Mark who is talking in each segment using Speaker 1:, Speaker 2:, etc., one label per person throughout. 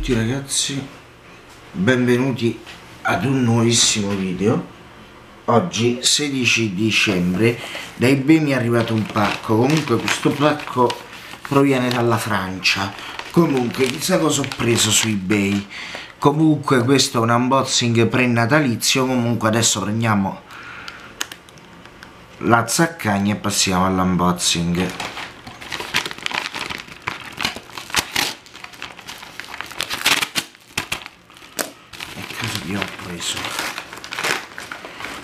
Speaker 1: tutti ragazzi, benvenuti ad un nuovissimo video. Oggi 16 dicembre da eBay mi è arrivato un pacco Comunque questo pacco proviene dalla Francia. Comunque chissà cosa ho preso su eBay Comunque questo è un unboxing pre-natalizio. Comunque adesso prendiamo la zaccagna e passiamo all'unboxing vi ho preso.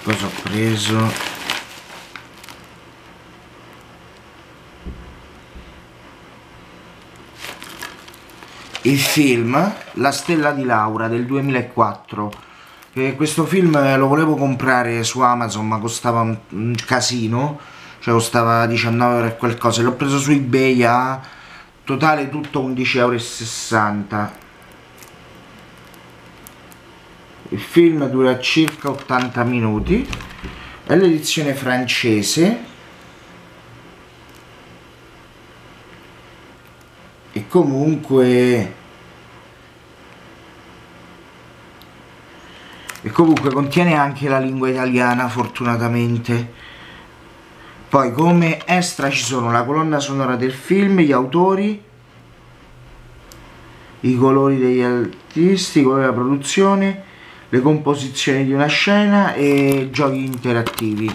Speaker 1: Cosa ho preso? Il film La stella di Laura del 2004 e questo film lo volevo comprare su Amazon ma costava un casino. Cioè costava 19 euro e qualcosa. L'ho preso su ebay a totale tutto 11,60 euro il film dura circa 80 minuti. È l'edizione francese. E comunque e comunque contiene anche la lingua italiana fortunatamente. Poi come extra ci sono la colonna sonora del film gli autori i colori degli artisti i colori della produzione le composizioni di una scena e giochi interattivi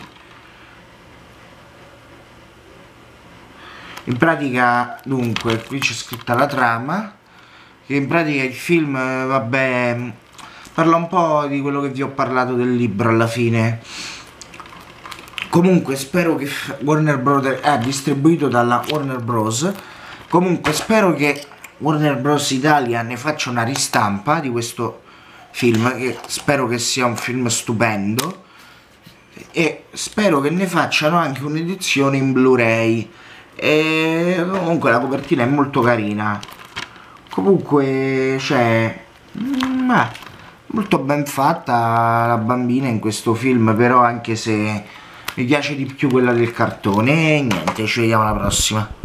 Speaker 1: in pratica dunque qui c'è scritta la trama che in pratica il film vabbè parla un po' di quello che vi ho parlato del libro alla fine comunque spero che Warner Bros. è distribuito dalla Warner Bros. comunque spero che Warner Bros. Italia ne faccia una ristampa di questo film che spero che sia un film stupendo e spero che ne facciano anche un'edizione in Blu-ray. E comunque la copertina è molto carina. Comunque cioè mm, molto ben fatta la bambina in questo film però anche se mi piace di più quella del cartone e niente ci vediamo alla prossima